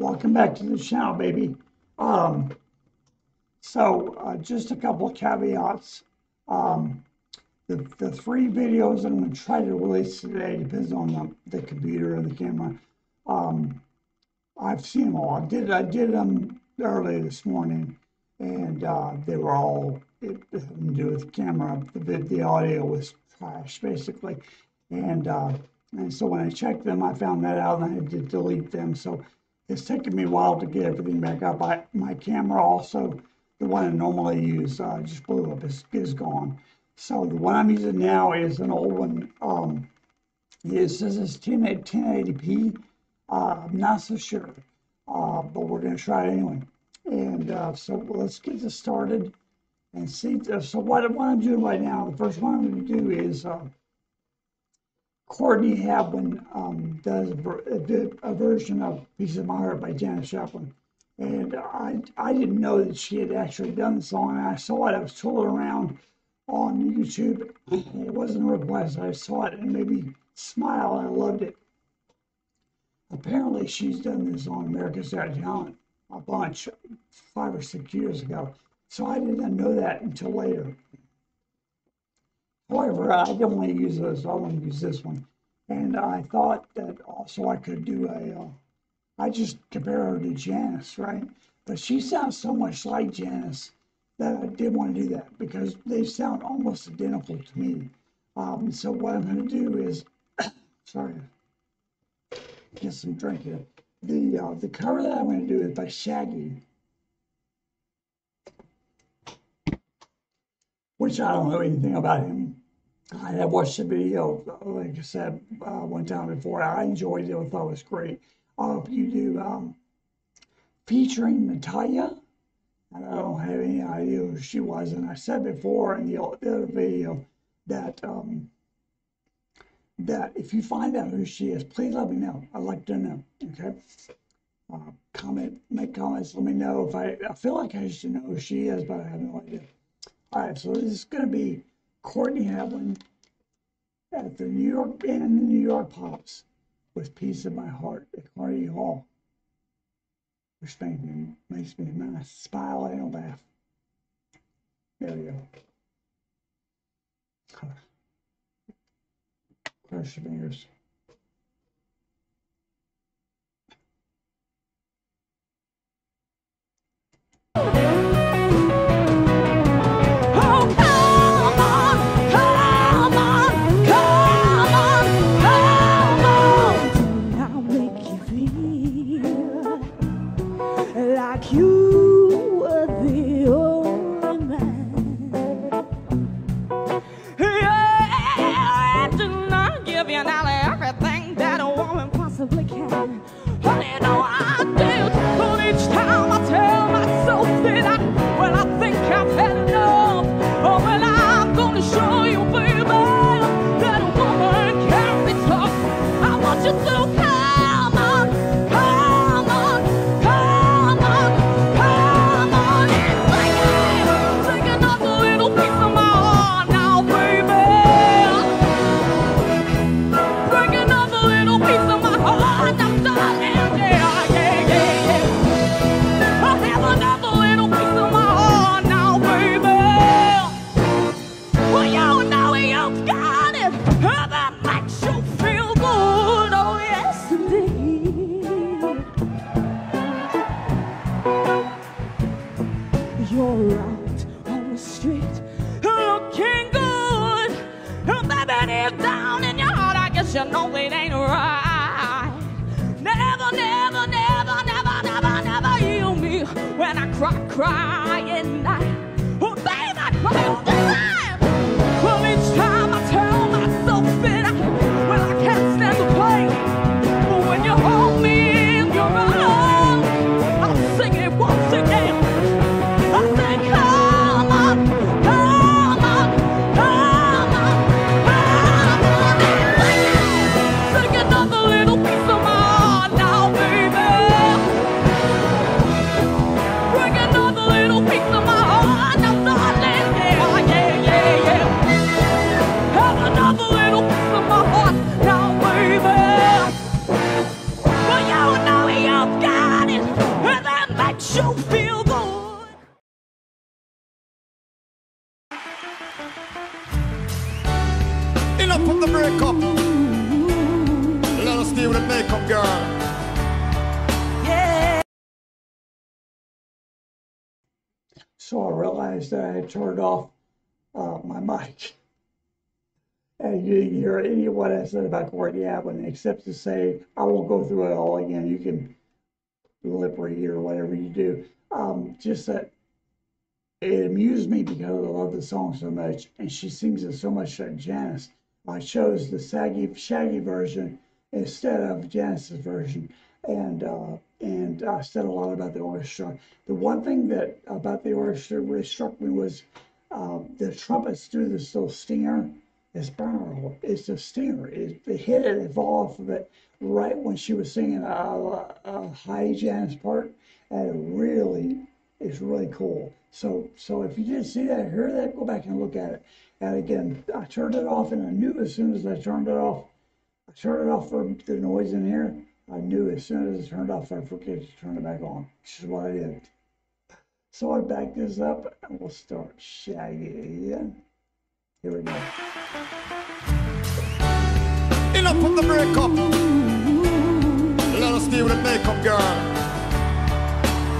Welcome back to the channel, baby. Um, so, uh, just a couple of caveats. Um, the, the three videos I'm going to try to release today depends on the, the computer and the camera. Um, I've seen them all. I did I did them early this morning, and uh, they were all it, it had to do with the camera. The the audio was trash basically, and uh, and so when I checked them, I found that out, and I had to delete them. So it's taken me a while to get everything back up. I, my camera also, the one I normally use, uh, just blew up. is gone. So the one I'm using now is an old one. Um, it says it's 10, 1080p. Uh, I'm not so sure, uh, but we're going to try it anyway. And uh, so let's get this started and see. Uh, so what, what I'm doing right now, the first one I'm going to do is uh, Courtney Hadwin um, does a, a, version of "Piece of My Heart" by Janis Joplin, and I I didn't know that she had actually done the song. I saw it. I was tooling around on YouTube. It wasn't a request. I saw it and maybe smile. I loved it. Apparently, she's done this on America's Got Talent a bunch five or six years ago. So I didn't know that until later. However, I don't want to use this. I want to use this one. And I thought that also I could do a. Uh, I just compare her to Janis, right? But she sounds so much like Janis that I did want to do that because they sound almost identical to me. Um, so what I'm going to do is, sorry, get some drink here. The uh, the cover that I'm going to do is by Shaggy, which I don't know anything about him. I have watched the video, like I said uh, one time before. I enjoyed it. I thought it was great. Uh, you do um, featuring Natalia. I don't have any idea who she was. And I said before in the other video that um, that if you find out who she is, please let me know. I'd like to know. Okay. Uh, comment, make comments. Let me know if I, I feel like I should know who she is, but I have no idea. All right, so this is going to be Courtney Hadwin at the New York Band and the New York Pops with Piece of My Heart at Carnegie Hall, which makes me, makes me smile and laugh. There we go. Crush your fingers. Little up the breakup. Let us deal with the makeup, girl. So I realized that I had turned off uh, my mic. And you didn't hear what I said about Courtney Abbott, except to say, I won't go through it all again. You can lip read or whatever you do. Um, just that it amused me because I love the song so much, and she sings it so much like Janis. I chose the saggy, shaggy version instead of Janis's version, and uh, and I said a lot about the orchestra. The one thing that about the orchestra really struck me was uh, the trumpets do this little stinger. It's. It's a stinger. It, hit it, off of it right when she was singing a, a, a high Janis part, and it really is really cool. So so if you didn't see that hear that, go back and look at it. And again, I turned it off, and I knew as soon as I turned it off, I turned it off for the noise in here. I knew as soon as it turned off, I'd forget to turn it back on, which is what I did. So I back this up, and we'll start Shaggy again. Here we go. Enough of the breakup. Let us deal with the makeup girl.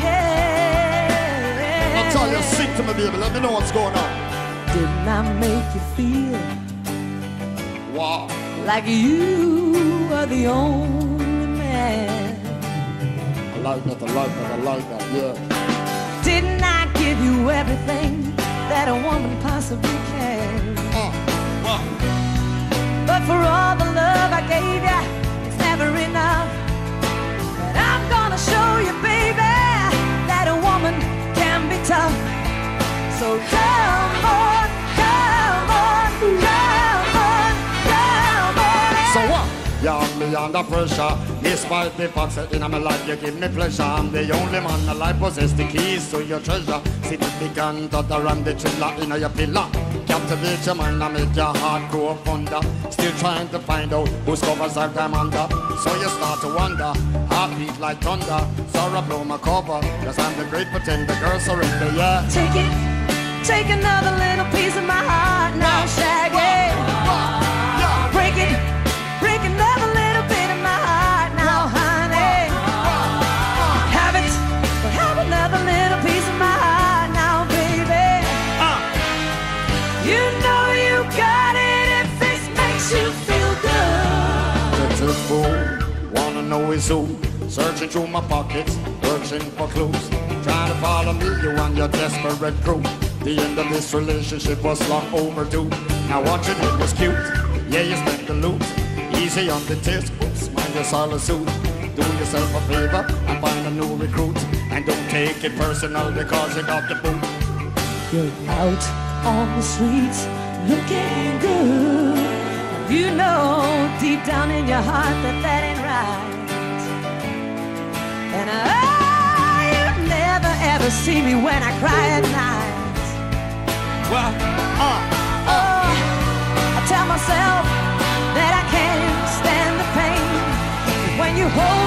Yeah. Natalia, sing to me, baby. Let me know what's going on. Didn't I make you feel Wow. like you are the only man? I like that, I like that, I like that, yeah. Didn't I give you everything that a woman possibly can? Uh, wow. But for all the love I gave you, it's never enough. But I'm gonna show you, baby, that a woman can be tough. So come under pressure. Despite the fact that in my life you give me pleasure. I'm the only man alive possess the keys to your treasure. Significant other and the thriller in your pillar. Captivate your mind and make your heart grow fonder. Still trying to find out whose covers are them under. So you start to wonder. Heartbeat like thunder. Sorrow blow my cover. Cause I'm the great pretender. Girl surrender, yeah. Take it, take another little piece of my heart now, Shaggy. Know is who? Searching through my pockets, searching for clues. Trying to follow me, you and your desperate crew. The end of this relationship was long overdue. Now watching it it was cute. Yeah, you spent the loot. Easy on the test, oops, mind your solid suit. Do yourself a favor and find a new recruit. And don't take it personal because you got the boot. You're out on the streets looking good. You know deep down in your heart that that ain't right. And oh, you never ever see me when I cry at night. Well, uh, Oh, I tell myself that I can't stand the pain. When you hold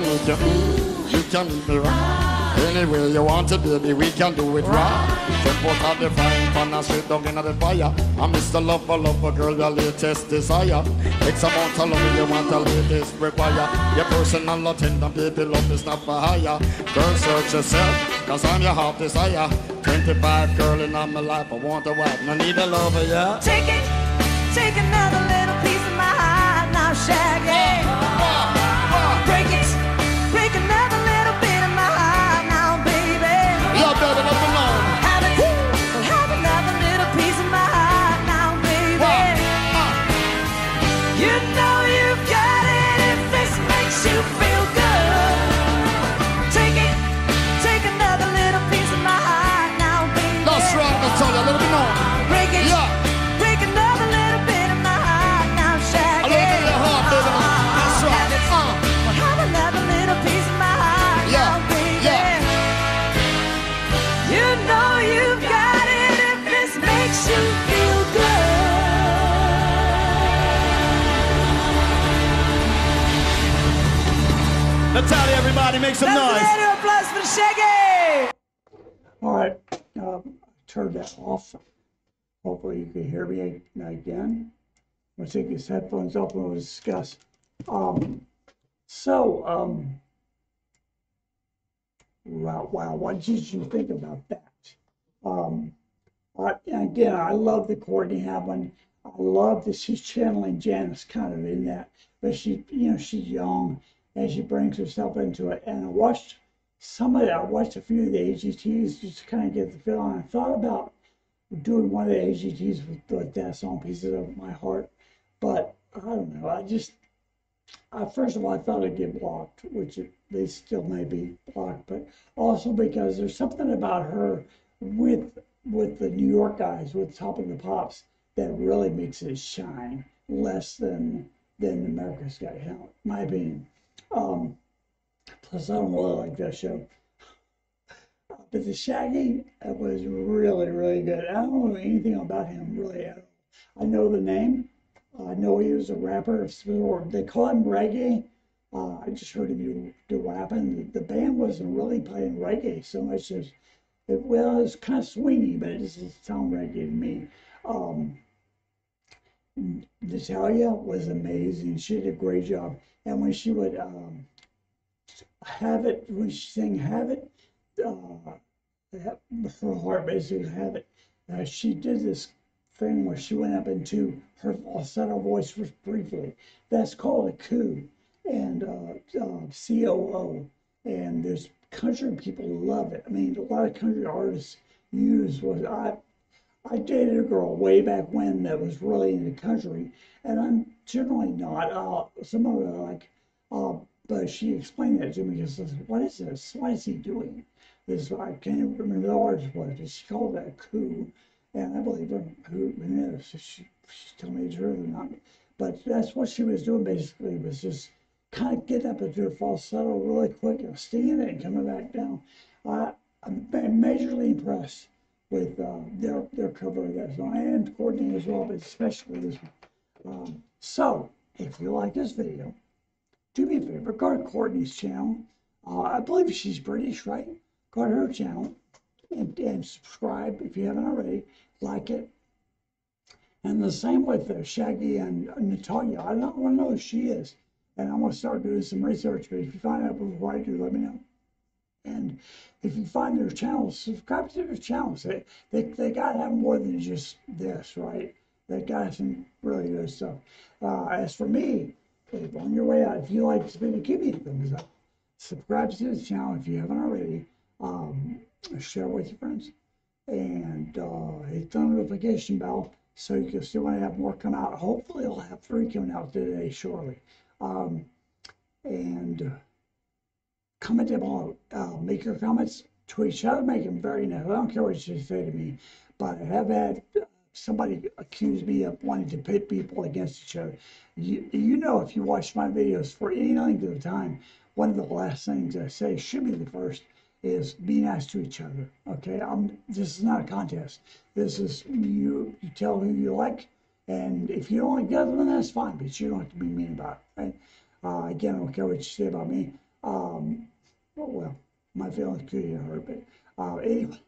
can make you move, can make me rock. Any way you want it, baby, we can do it right. Jump out of the frying pan and straight down into the fire. I'm Mr. Lover, lover, girl, your latest desire. X amount of love you want, the latest require. Your personal attendant, baby, love is not for hire. Girl, search yourself, cause I'm your heart desire. 25 girl in my life, I want a wife, no need a lover, yeah. Take it, Natalia, everybody, make some Let's noise. get a applause for Shaggy. All right, um, turn that off. Hopefully you can hear me again. I'll take these headphones off and we'll discuss. Um, so, um, wow, wow, what did you think about that? Um, I, and again, I love the Courtney Hadwin. I love that she's channeling Janis kind of in that, but she, you know, she's young and she brings herself into it. And I watched some of it. I watched a few of the AGTs just to kind of get the feeling. I thought about doing one of the AGTs with, with that song, Pieces of My Heart, but I don't know. I just, I, first of all, I thought it'd get blocked, which it, they still may be blocked, but also because there's something about her with with the New York guys, with Top of the Pops, that really makes it shine less than than America's Got Talent, my opinion. Um, plus, I don't really like that show. But the Shaggy uh, was really, really good. I don't know anything about him really. I know the name. I know he was a rapper. They call him reggae. Uh, I just heard him do, do rapping. The, the band wasn't really playing reggae so much as it, well, kind of swingy, but it doesn't sound reggae to me. Um, Natalia was amazing. She did a great job. And when she would um, have it, when she sang "Have It," uh, her heart basically have it. Uh, she did this thing where she went up into her falsetto voice briefly. That's called a coup, and uh, uh, COO. And there's country people love it. I mean, a lot of country artists use what I. I dated a girl way back when that was really into country, and I'm generally not. Uh, some of it like, uh, but she explained that to me I said, "What is this? What is he doing?" This I can't remember the words is. She called it a coup, and I believe her. Who knows? She, she told me the truth or not, but that's what she was doing basically. Was just kind of getting up into a falsetto really quick and stinging it and coming back down. I, I'm majorly impressed with uh, their their cover of that song and Courtney as well, but especially this one. Um, so, if you like this video, do me a favor, go to Courtney's channel. Uh, I believe she's British, right? Go to her channel and, and subscribe if you haven't already. Like it. And the same with uh, Shaggy and Natalia. I don't want to know who she is. And I'm going to start doing some research, but if you find out before I do, let me know. And if you find their channels, subscribe to their channels. They they, they got to have more than just this, right? They got some really good stuff. Uh, as for me, if on your way out, if you like this video, give me a thumbs up. Subscribe to this channel if you haven't already. Um, share with your friends. And uh, hit the notification bell so you can see when I have more come out. Hopefully, I'll have three coming out today shortly. Um, and comment down below. Uh, make your comments to each other. Make them very nice. I don't care what you say to me, but I have had uh, somebody accuse me of wanting to pit people against each other. You, you know, if you watch my videos for any length of time, one of the last things I say should be the first is be nice to each other. Okay, I'm. This is not a contest. This is you. You tell who you like, and if you don't like the other one, that's fine. But you don't have to be mean about it. Right? Uh, again, I don't care what you say about me. Um, oh, well, my feelings could get hurt, but uh, anyway,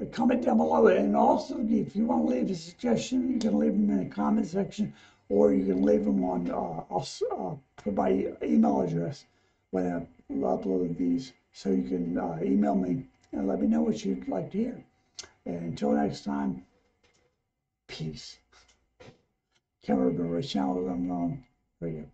uh, comment down below. And also, if you want to leave a suggestion, you can leave them in the comment section, or you can leave them on. Uh, I'll uh, email address when I upload these, so you can uh, email me and let me know what you'd like to hear. And until next time, peace. Remember which channel I'm on. You.